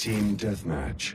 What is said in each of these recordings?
Team Deathmatch.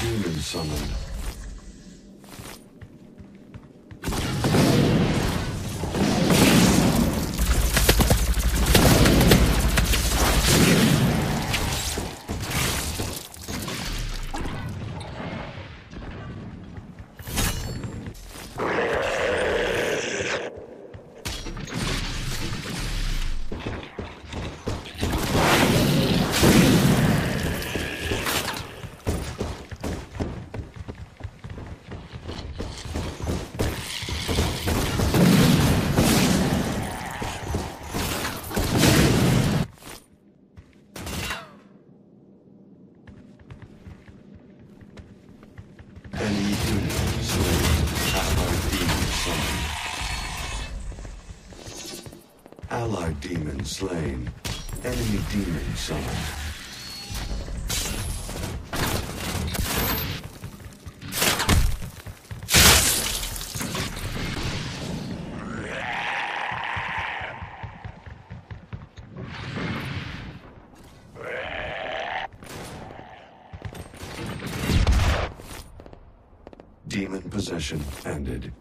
Enemy Allied demon slain. Enemy demon summoned. Demon possession ended.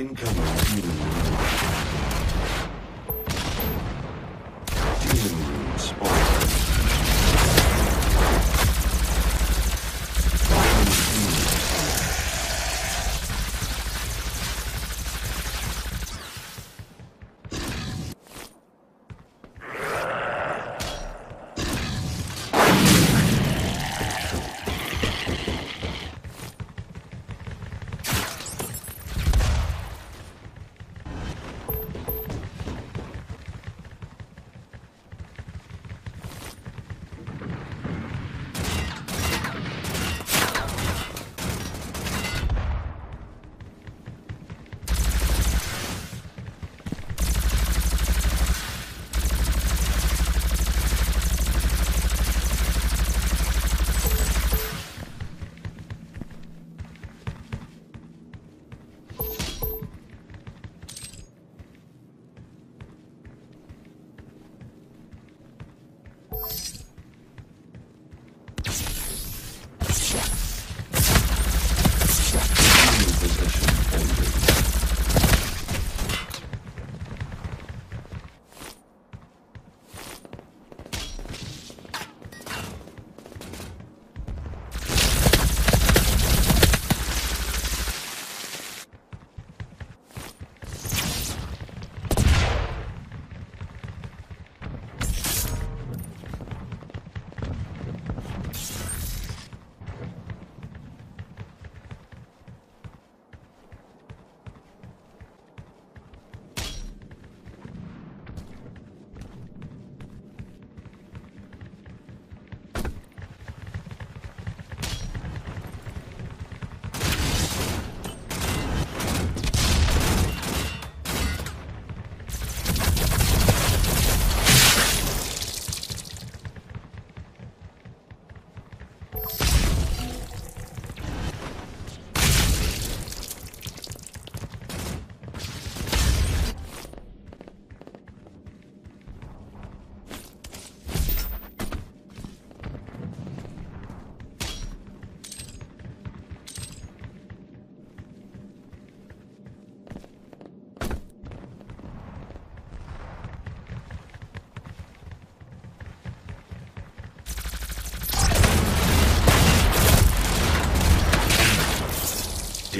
Incoming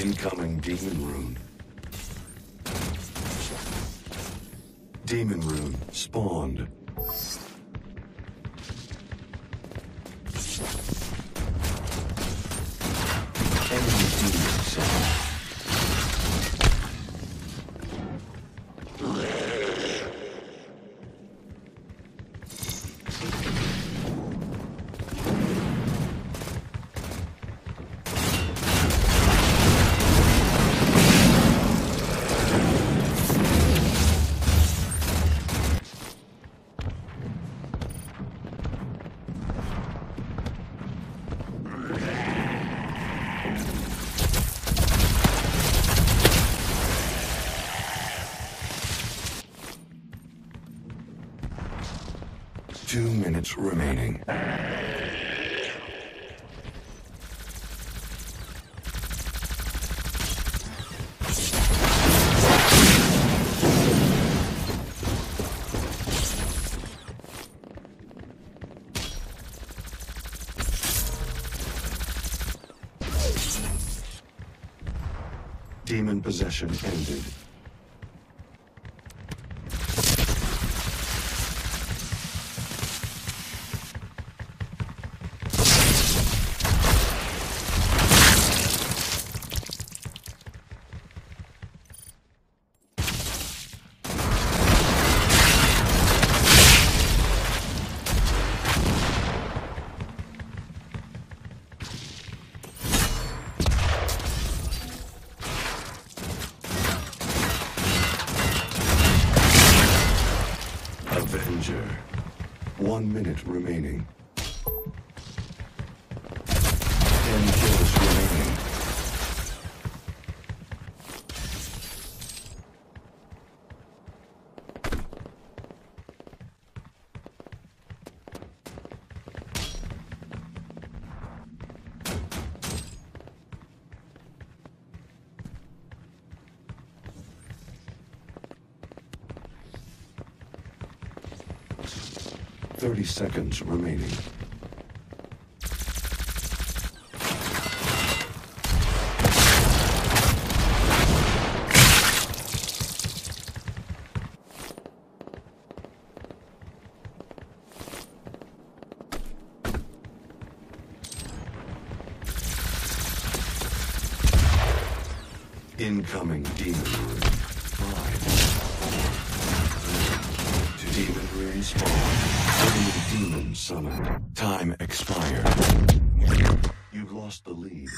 Incoming demon rune. Demon rune spawned. Minutes remaining. Demon possession ended. Avenger. One minute remaining. 30 seconds remaining. Incoming demon. Prime. To demon. Time expired. You've lost the lead.